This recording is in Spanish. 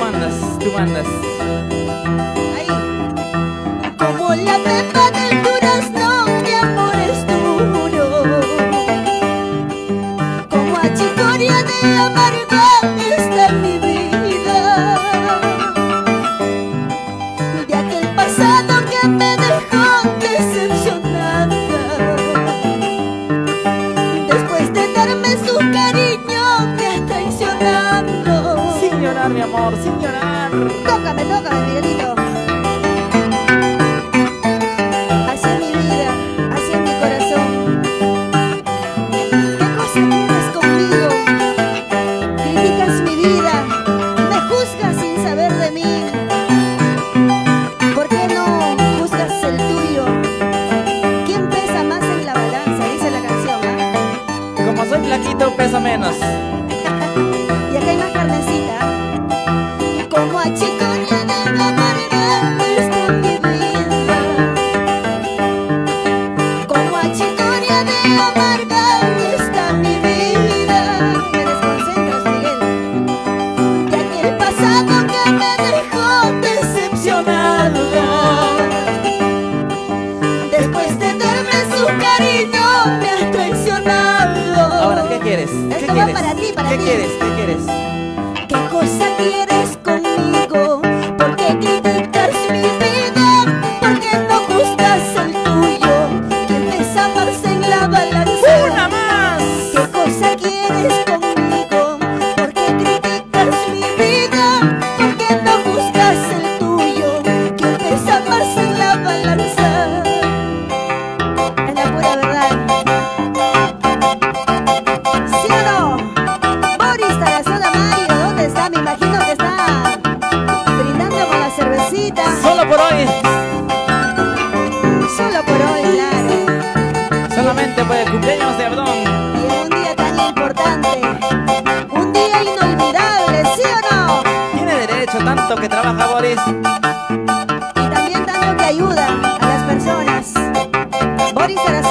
andas? Ahí. Como la pepa del durazno, mi amor es duro. Como achicoria de amarga está mi vida. De aquel pasado que me amor, sin llorar. Tócame, tócame, Miguelito. Así es mi vida, así es mi corazón. ¿Qué cosa tienes conmigo? Criticas mi vida, me juzgas sin saber de mí. ¿Por qué no juzgas el tuyo? ¿Quién pesa más en la balanza? Dice la canción, ¿ah? Como soy flaquito, peso menos. Y acá hay más carnecita. Quieres? ¿Qué quieres? para ti, para ¿Qué quieres? ¿Qué quieres? Solo por hoy. Solo por hoy, claro. Solamente por el cumpleaños de Abdón. Y en un día tan importante, un día inolvidable, ¿sí o no? Tiene derecho tanto que trabaja Boris. Y también tanto que ayuda a las personas. Boris gran